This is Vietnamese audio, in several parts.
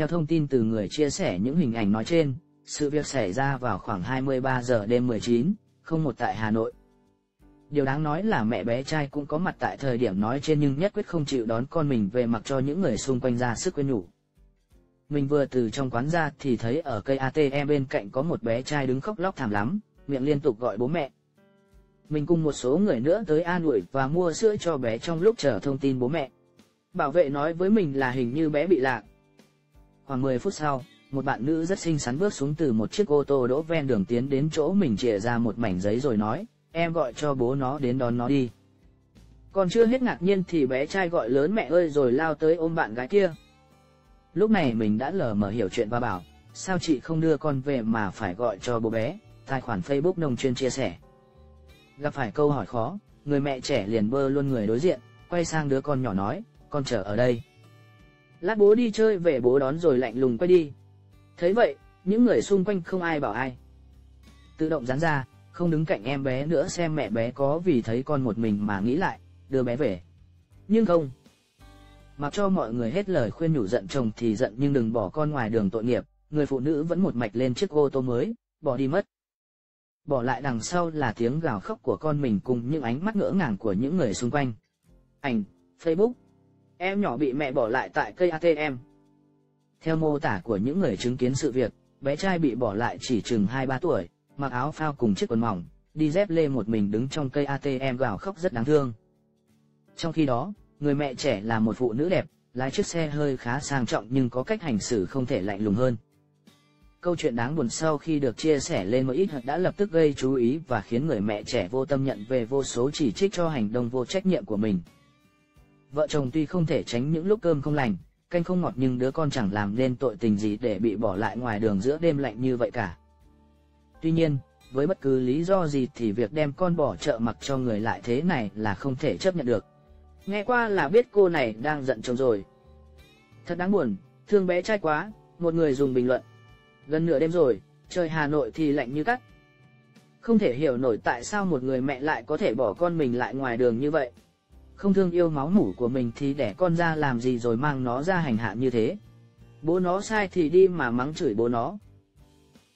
Theo thông tin từ người chia sẻ những hình ảnh nói trên, sự việc xảy ra vào khoảng 23 giờ đêm 19, không một tại Hà Nội. Điều đáng nói là mẹ bé trai cũng có mặt tại thời điểm nói trên nhưng nhất quyết không chịu đón con mình về mặc cho những người xung quanh ra sức quên nhủ. Mình vừa từ trong quán ra thì thấy ở cây ATM bên cạnh có một bé trai đứng khóc lóc thảm lắm, miệng liên tục gọi bố mẹ. Mình cùng một số người nữa tới an ủi và mua sữa cho bé trong lúc chờ thông tin bố mẹ. Bảo vệ nói với mình là hình như bé bị lạc. Khoảng 10 phút sau, một bạn nữ rất xinh xắn bước xuống từ một chiếc ô tô đỗ ven đường tiến đến chỗ mình chìa ra một mảnh giấy rồi nói, em gọi cho bố nó đến đón nó đi. Còn chưa hết ngạc nhiên thì bé trai gọi lớn mẹ ơi rồi lao tới ôm bạn gái kia. Lúc này mình đã lờ mờ hiểu chuyện và bảo, sao chị không đưa con về mà phải gọi cho bố bé, tài khoản Facebook nông chuyên chia sẻ. Gặp phải câu hỏi khó, người mẹ trẻ liền bơ luôn người đối diện, quay sang đứa con nhỏ nói, con chờ ở đây. Lát bố đi chơi về bố đón rồi lạnh lùng quay đi. Thấy vậy, những người xung quanh không ai bảo ai. Tự động dán ra, không đứng cạnh em bé nữa xem mẹ bé có vì thấy con một mình mà nghĩ lại, đưa bé về. Nhưng không. Mặc cho mọi người hết lời khuyên nhủ giận chồng thì giận nhưng đừng bỏ con ngoài đường tội nghiệp, người phụ nữ vẫn một mạch lên chiếc ô tô mới, bỏ đi mất. Bỏ lại đằng sau là tiếng gào khóc của con mình cùng những ánh mắt ngỡ ngàng của những người xung quanh. Ảnh, Facebook. Em nhỏ bị mẹ bỏ lại tại cây ATM. Theo mô tả của những người chứng kiến sự việc, bé trai bị bỏ lại chỉ chừng 2-3 tuổi, mặc áo phao cùng chiếc quần mỏng, đi dép lê một mình đứng trong cây ATM gào khóc rất đáng thương. Trong khi đó, người mẹ trẻ là một phụ nữ đẹp, lái chiếc xe hơi khá sang trọng nhưng có cách hành xử không thể lạnh lùng hơn. Câu chuyện đáng buồn sau khi được chia sẻ lên một ít đã lập tức gây chú ý và khiến người mẹ trẻ vô tâm nhận về vô số chỉ trích cho hành động vô trách nhiệm của mình. Vợ chồng tuy không thể tránh những lúc cơm không lành, canh không ngọt nhưng đứa con chẳng làm nên tội tình gì để bị bỏ lại ngoài đường giữa đêm lạnh như vậy cả. Tuy nhiên, với bất cứ lý do gì thì việc đem con bỏ chợ mặc cho người lại thế này là không thể chấp nhận được. Nghe qua là biết cô này đang giận chồng rồi. Thật đáng buồn, thương bé trai quá, một người dùng bình luận. Gần nửa đêm rồi, trời Hà Nội thì lạnh như cắt. Không thể hiểu nổi tại sao một người mẹ lại có thể bỏ con mình lại ngoài đường như vậy. Không thương yêu máu mủ của mình thì đẻ con ra làm gì rồi mang nó ra hành hạ như thế. Bố nó sai thì đi mà mắng chửi bố nó.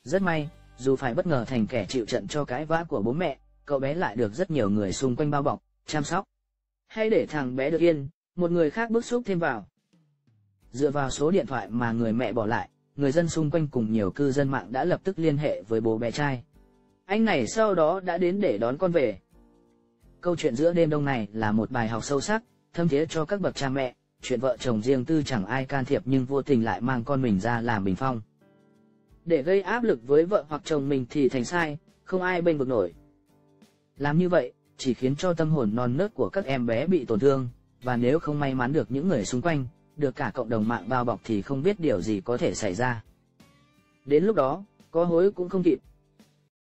Rất may, dù phải bất ngờ thành kẻ chịu trận cho cái vã của bố mẹ, cậu bé lại được rất nhiều người xung quanh bao bọc, chăm sóc. Hay để thằng bé được yên, một người khác bức xúc thêm vào. Dựa vào số điện thoại mà người mẹ bỏ lại, người dân xung quanh cùng nhiều cư dân mạng đã lập tức liên hệ với bố bé trai. Anh này sau đó đã đến để đón con về. Câu chuyện giữa đêm đông này là một bài học sâu sắc, thâm thiế cho các bậc cha mẹ, chuyện vợ chồng riêng tư chẳng ai can thiệp nhưng vô tình lại mang con mình ra làm bình phong. Để gây áp lực với vợ hoặc chồng mình thì thành sai, không ai bênh vực nổi. Làm như vậy, chỉ khiến cho tâm hồn non nớt của các em bé bị tổn thương, và nếu không may mắn được những người xung quanh, được cả cộng đồng mạng bao bọc thì không biết điều gì có thể xảy ra. Đến lúc đó, có hối cũng không kịp,